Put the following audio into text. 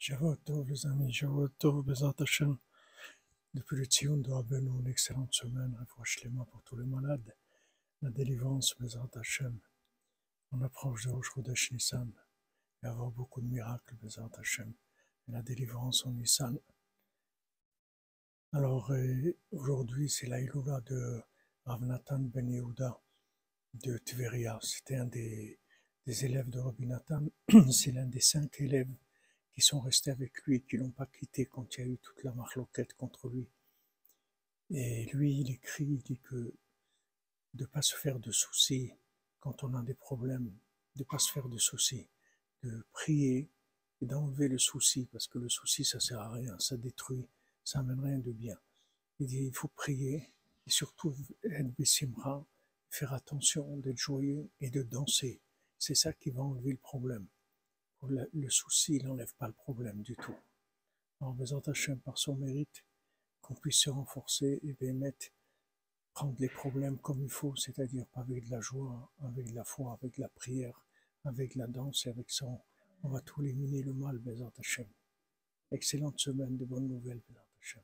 Shavuot les amis, Shavuot Bezat Hashem. Depuis le Tzion de Rabbeinu, une excellente semaine, les pour tous les malades, la délivrance, Bezat Hashem. On approche de Rosh Chodesh Nissan, et avoir beaucoup de miracles, Bezat Hashem, et la délivrance en Nissan. Alors, euh, aujourd'hui, c'est la Iloula de Rav Nathan Ben Yehuda de Tveria. C'était un des, des élèves de Rabbi Nathan, c'est l'un des cinq élèves qui sont restés avec lui, qui l'ont pas quitté quand il y a eu toute la marloquette contre lui. Et lui, il écrit, il dit que de pas se faire de soucis quand on a des problèmes, de pas se faire de soucis, de prier et d'enlever le souci, parce que le souci, ça sert à rien, ça détruit, ça amène rien de bien. Il dit, il faut prier et surtout être bessimra, faire attention d'être joyeux et de danser. C'est ça qui va enlever le problème le, souci, n'enlève pas le problème du tout. En faisant Hachem par son mérite, qu'on puisse se renforcer et bien mettre, prendre les problèmes comme il faut, c'est-à-dire avec de la joie, avec de la foi, avec la prière, avec la danse et avec son. On va tout éliminer le mal, Bézat Hachem. Excellente semaine de bonnes nouvelles, Bézat Hachem.